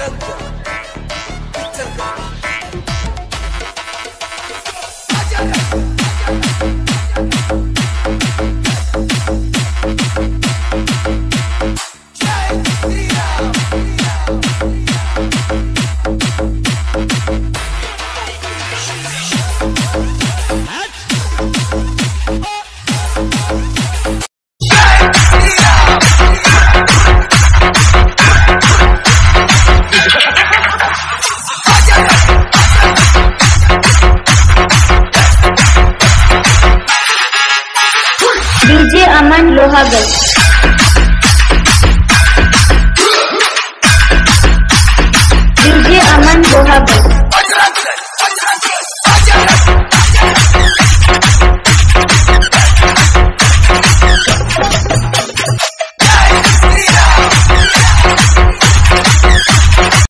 Get up, get. Command Lohagarh